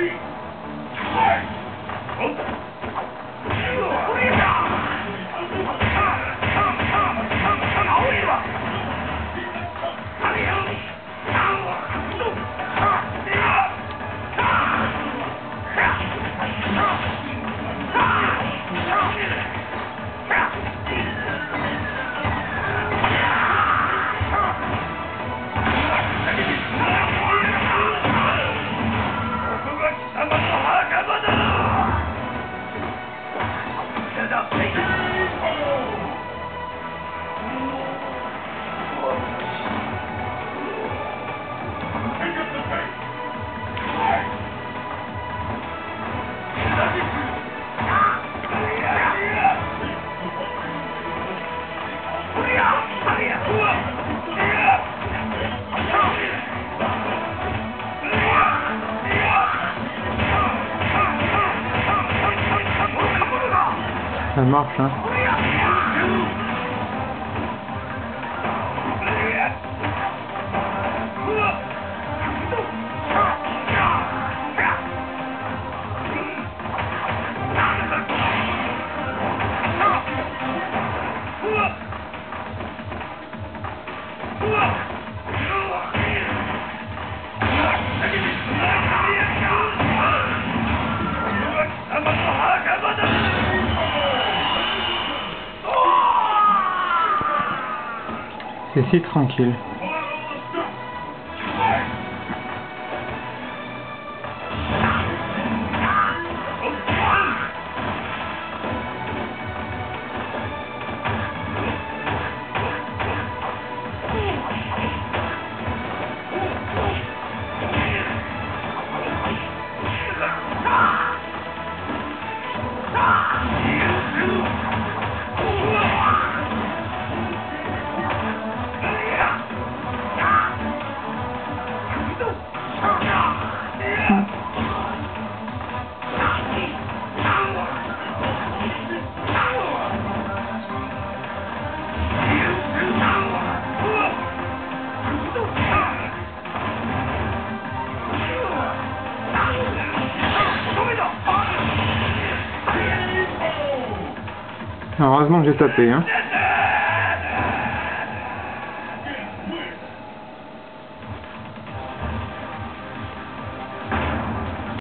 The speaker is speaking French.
Ready? Fight! Oh. Thank you. Ça marche, hein. C'est si tranquille. Heureusement que j'ai tapé, hein.